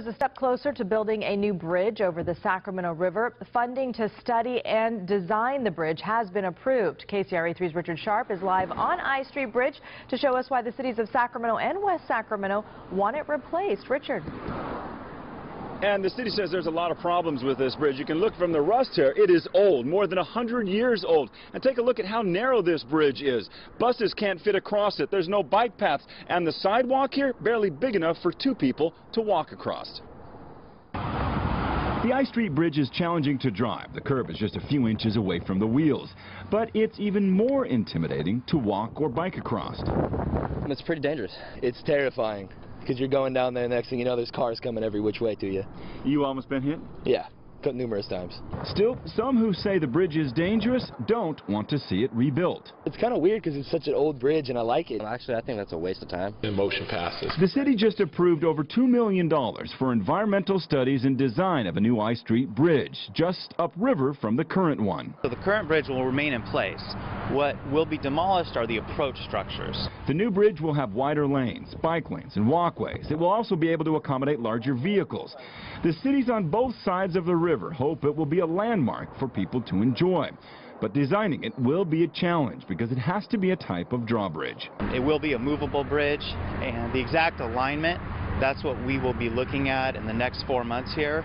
is a step closer to building a new bridge over the Sacramento River. Funding to study and design the bridge has been approved. KCRA3's Richard Sharp is live on I Street Bridge to show us why the cities of Sacramento and West Sacramento want it replaced. Richard. And the city says there's a lot of problems with this bridge. You can look from the rust here. It is old, more than 100 years old. And take a look at how narrow this bridge is. Buses can't fit across it. There's no bike paths. And the sidewalk here, barely big enough for two people to walk across. The I Street Bridge is challenging to drive. The curb is just a few inches away from the wheels. But it's even more intimidating to walk or bike across. It's pretty dangerous. It's terrifying because you're going down there, next thing you know, there's cars coming every which way to you. You almost been hit? Yeah, numerous times. Still, some who say the bridge is dangerous don't want to see it rebuilt. It's kind of weird because it's such an old bridge and I like it. Actually, I think that's a waste of time. The motion passes. The city just approved over $2 million for environmental studies and design of a new I Street bridge, just upriver from the current one. So the current bridge will remain in place. What will be demolished are the approach structures. The new bridge will have wider lanes, bike lanes, and walkways. It will also be able to accommodate larger vehicles. The cities on both sides of the river hope it will be a landmark for people to enjoy. But designing it will be a challenge because it has to be a type of drawbridge. It will be a movable bridge, and the exact alignment, that's what we will be looking at in the next four months here.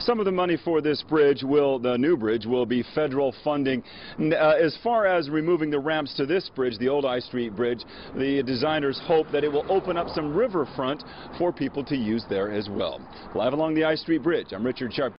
Some of the money for this bridge will, the new bridge, will be federal funding. Uh, as far as removing the ramps to this bridge, the old I Street Bridge, the designers hope that it will open up some riverfront for people to use there as well. Live along the I Street Bridge, I'm Richard Sharp.